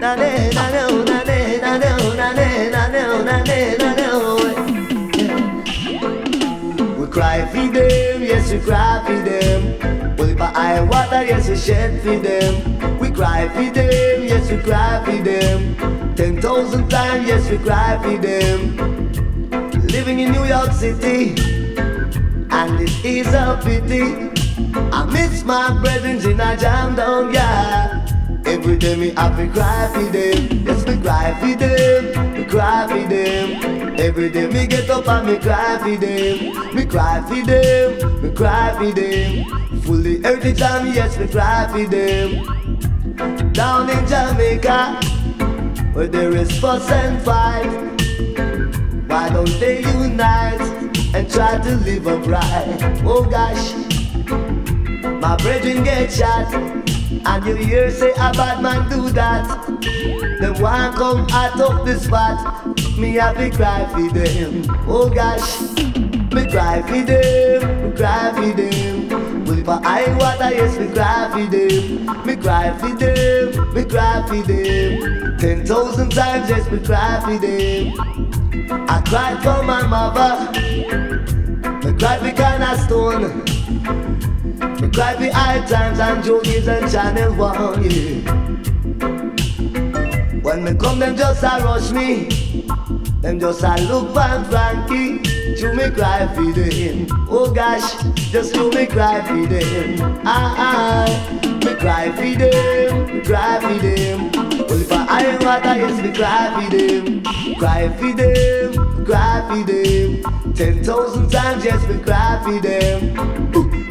We cry for them, yes we cry for them. Well if water, yes we shed for them. We cry for them, yes we cry for them. Ten thousand times, yes we cry for them. Living in New York City, and it is a pity. I miss my brethren in a jam down, yeah. Every day me to cry for them. Yes, me cry for them. Me cry for them. Every day me get up and me cry for them. Me cry for them. Me cry for them. Fully every time, yes, me cry for them. Down in Jamaica, where there is fuss and fight. Why don't they unite and try to live upright? Oh gosh, my brethren get shot, and you hear say a bad man do that. Them want come out up the spot, me have to cry for them. Oh gosh, me cry for them, me cry for them. Well if I water, yes me cry for them, me cry for them, me cry for them. Ten thousand times, yes me cry for them. I cried for my mother. I cried for Kingston. I cried for high times and Jogies and Channel One. Yeah. When me come, them just a rush me. Them just a look for Frankie. To me cry for them. Oh gosh, just to me cry for them. Ah ah, me cry for them, cry for them. Well if I ain't water, yes me cry for them. Cry for them, cry for them. Ten thousand times, yes me cry for them.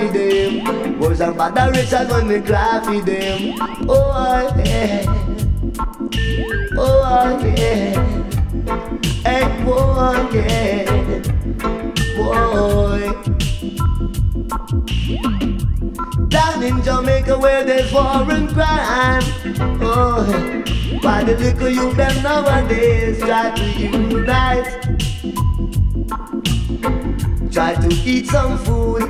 for them. Words and moderation when me cry for them. Oh yeah, oh yeah. Hey boy, yeah, boy. Down in Jamaica where there's war and crime. Oh, why the little youth them nowadays try to unite, try to eat some food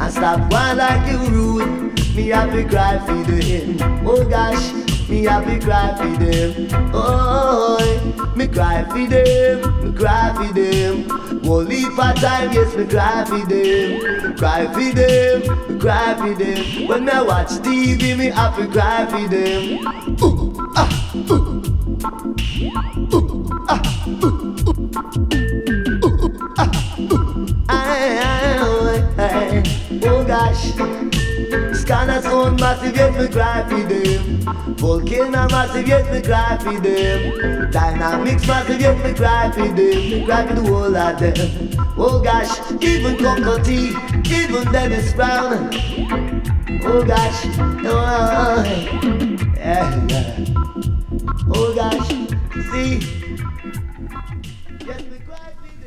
and stop one like you rude. Me to cry for them. Oh gosh. Me to cry for them. Oh, me cry for them. Me cry for them. Won't leave for time, yes, me cry for them. Cry for them. Cry for them. When I watch TV, me to cry for them. Ooh, Volcano massive yet we cry for them. Volcano massive yet we cry for them. Dynamics massive yet we cry for them. We cry for the whole of them. Oh gosh, even Cocoa Tea, even Dennis Brown. Oh gosh, no oh, yeah, yeah. Oh gosh, see. Yes, we cry for